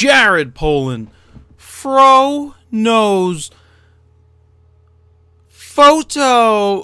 Jared Polin, Fro knows photo.com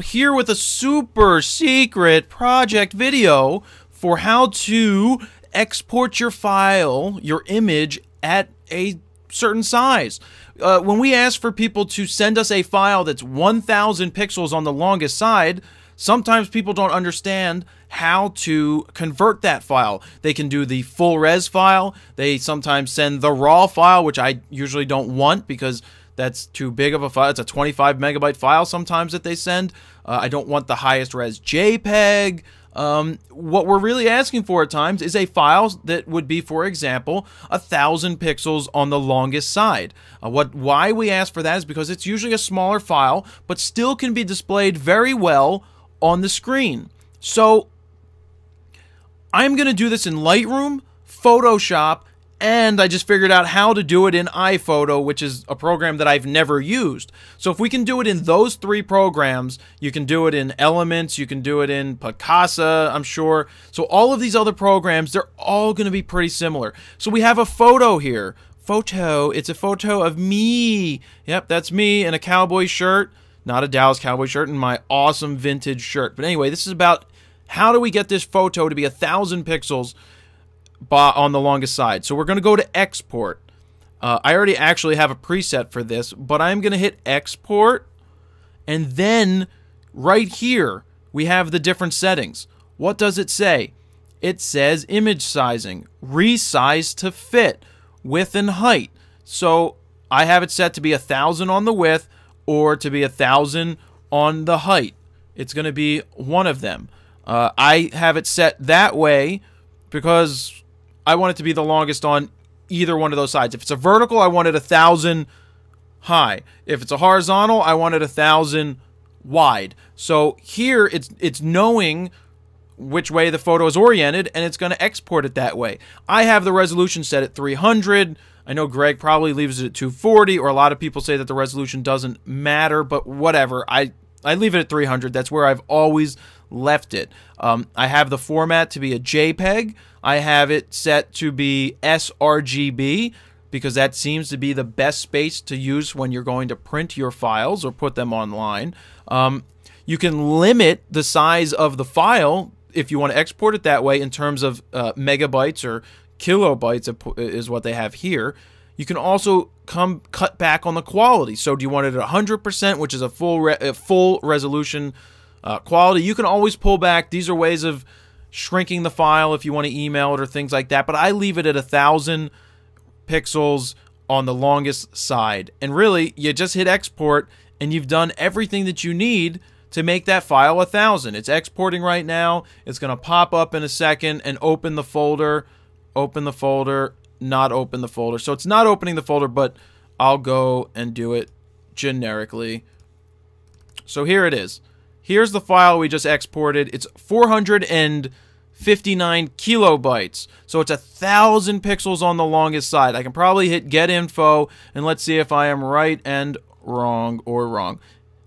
here with a super secret project video for how to export your file, your image at a certain size. Uh, when we ask for people to send us a file that's 1000 pixels on the longest side, sometimes people don't understand how to convert that file. They can do the full res file. They sometimes send the raw file, which I usually don't want because that's too big of a file. It's a 25 megabyte file sometimes that they send. Uh, I don't want the highest res JPEG. Um, what we're really asking for at times is a file that would be, for example, a thousand pixels on the longest side. Uh, what why we ask for that is because it's usually a smaller file, but still can be displayed very well on the screen. So I'm going to do this in Lightroom, Photoshop, and I just figured out how to do it in iPhoto, which is a program that I've never used. So if we can do it in those three programs, you can do it in Elements, you can do it in Picasa, I'm sure. So all of these other programs, they're all going to be pretty similar. So we have a photo here. Photo, it's a photo of me. Yep, that's me in a cowboy shirt. Not a Dallas Cowboy shirt, and my awesome vintage shirt. But anyway, this is about how do we get this photo to be a thousand pixels on the longest side. So we're going to go to export. Uh, I already actually have a preset for this, but I'm going to hit export. And then right here, we have the different settings. What does it say? It says image sizing, resize to fit, width and height. So I have it set to be a thousand on the width or to be a thousand on the height. It's going to be one of them. Uh, I have it set that way because I want it to be the longest on either one of those sides. If it's a vertical, I want it a thousand high. If it's a horizontal, I want it a thousand wide. So here it's it's knowing which way the photo is oriented and it's going to export it that way. I have the resolution set at 300. I know Greg probably leaves it at 240 or a lot of people say that the resolution doesn't matter, but whatever. I I leave it at 300. That's where I've always left it. Um, I have the format to be a JPEG. I have it set to be sRGB because that seems to be the best space to use when you're going to print your files or put them online. Um, you can limit the size of the file if you want to export it that way in terms of uh, megabytes or kilobytes is what they have here. You can also come cut back on the quality. So do you want it at 100%, which is a full re- a full resolution uh, quality? You can always pull back. These are ways of shrinking the file if you want to email it or things like that. But I leave it at a thousand pixels on the longest side. And really, you just hit export and you've done everything that you need to make that file a thousand. It's exporting right now. It's going to pop up in a second and open the folder, open the folder, not open the folder. So it's not opening the folder, but I'll go and do it generically. So here it is. Here's the file we just exported. It's 459 kilobytes. So it's a thousand pixels on the longest side. I can probably hit get info and let's see if I am right and wrong or wrong.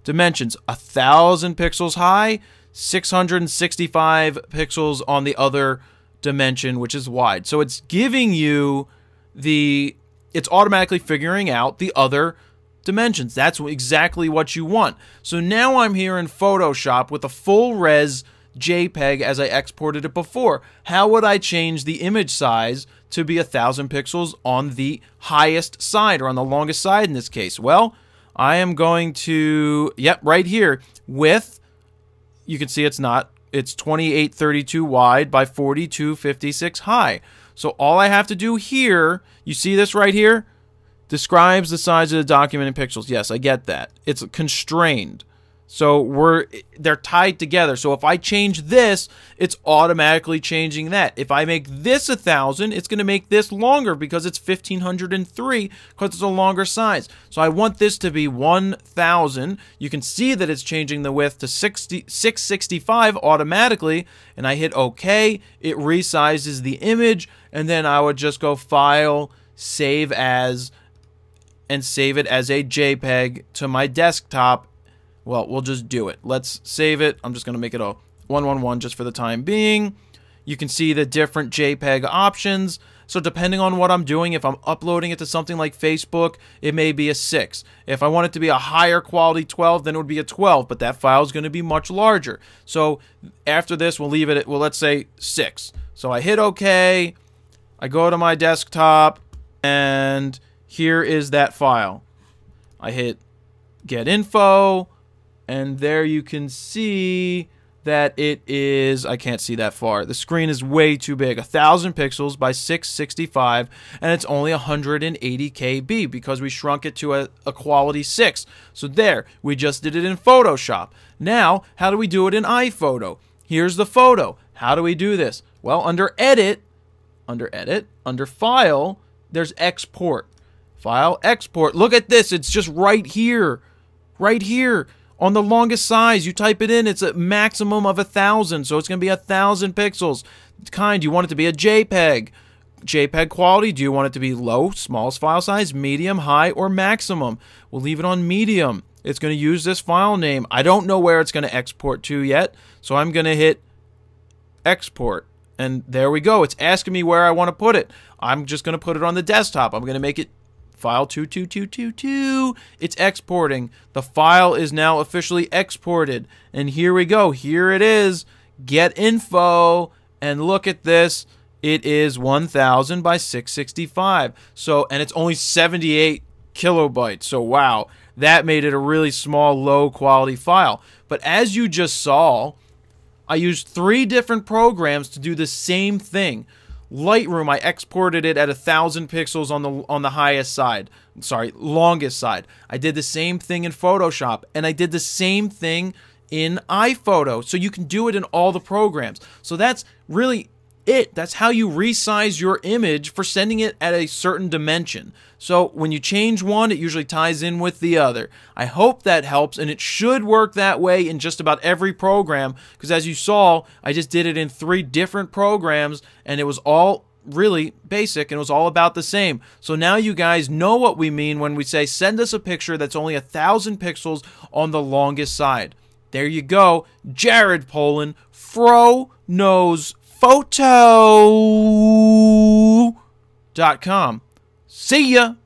Dimensions a thousand pixels high, 665 pixels on the other dimension, which is wide. So it's giving you the it's automatically figuring out the other dimensions. That's exactly what you want. So now I'm here in Photoshop with a full res JPEG as I exported it before. How would I change the image size to be a thousand pixels on the highest side or on the longest side in this case? Well, I am going to, yep, right here with, you can see it's not, it's 2832 wide by 4256 high. So all I have to do here, you see this right here? describes the size of the document in pixels. Yes, I get that. It's constrained. So we're they're tied together. So if I change this, it's automatically changing that. If I make this a thousand, it's going to make this longer because it's 1503 because it's a longer size. So I want this to be 1000. You can see that it's changing the width to 60, 665 automatically. And I hit OK. It resizes the image. And then I would just go File, Save As and save it as a JPEG to my desktop. Well, we'll just do it. Let's save it. I'm just going to make it a 111 just for the time being. You can see the different JPEG options. So depending on what I'm doing, if I'm uploading it to something like Facebook, it may be a 6. If I want it to be a higher quality 12, then it would be a 12, but that file is going to be much larger. So after this, we'll leave it at, well, let's say 6. So I hit OK, I go to my desktop, and here is that file. I hit get info, and there you can see that it is I can't see that far. The screen is way too big, a thousand pixels by 665, and it's only 180 KB because we shrunk it to a, a quality six. So there, we just did it in Photoshop. Now, how do we do it in iPhoto? Here's the photo. How do we do this? Well, under Edit, under Edit, under File, there's Export. File, Export. Look at this. It's just right here. Right here on the longest size. You type it in, it's a maximum of a thousand, so it's going to be a thousand pixels. Kind, you want it to be a JPEG. JPEG quality, do you want it to be low, smallest file size, medium, high, or maximum? We'll leave it on medium. It's going to use this file name. I don't know where it's going to export to yet, so I'm going to hit export. And there we go. It's asking me where I want to put it. I'm just going to put it on the desktop. I'm going to make it File 22222. It's exporting. The file is now officially exported. And here we go. Here it is. Get info. And look at this. It is 1000 by 665. So, and it's only 78 kilobytes. So, wow. That made it a really small, low quality file. But as you just saw, I used three different programs to do the same thing. Lightroom, I exported it at a thousand pixels on the on the highest side. Sorry, longest side. I did the same thing in Photoshop, and I did the same thing in iPhoto. So you can do it in all the programs. So that's really it. That's how you resize your image for sending it at a certain dimension. So when you change one, it usually ties in with the other. I hope that helps, and it should work that way in just about every program, because as you saw, I just did it in three different programs, and it was all really basic and it was all about the same. So now you guys know what we mean when we say send us a picture that's only a thousand pixels on the longest side. There you go. Jared Polin, Fro knows photo.com. See ya!